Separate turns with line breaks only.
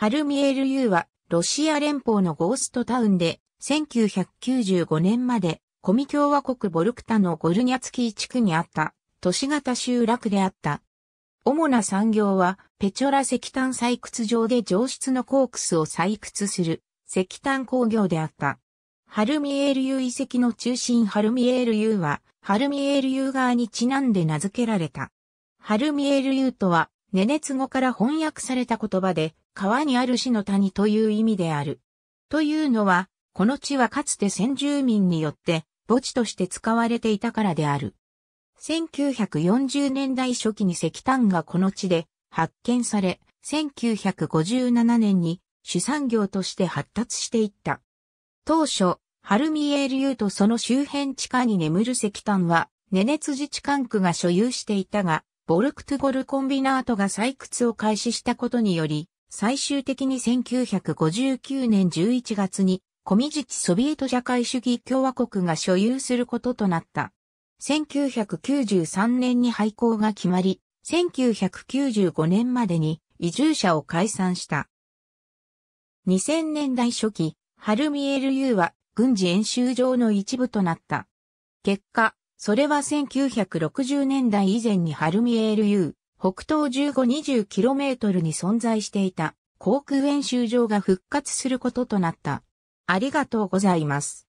ハルミエル U はロシア連邦のゴーストタウンで1995年までコミ共和国ボルクタのゴルニャツキー地区にあった都市型集落であった。主な産業はペチョラ石炭採掘場で上質のコークスを採掘する石炭工業であった。ハルミエールユ遺跡の中心ハルミエールユはハルミエールユ川にちなんで名付けられた。ハルミエールユとはネネツ語から翻訳された言葉で川にある死の谷という意味である。というのは、この地はかつて先住民によって墓地として使われていたからである。1940年代初期に石炭がこの地で発見され、1957年に主産業として発達していった。当初、ハルミエールユとその周辺地下に眠る石炭は、ネネツ自治管区が所有していたが、ボルクトゥゴルコンビナートが採掘を開始したことにより、最終的に1959年11月に、コミジチソビエト社会主義共和国が所有することとなった。1993年に廃校が決まり、1995年までに移住者を解散した。2000年代初期、ハルミエル U は軍事演習場の一部となった。結果、それは1960年代以前にハルミエル U、北東 15-20km に存在していた航空演習場が復活することとなった。ありがとうございます。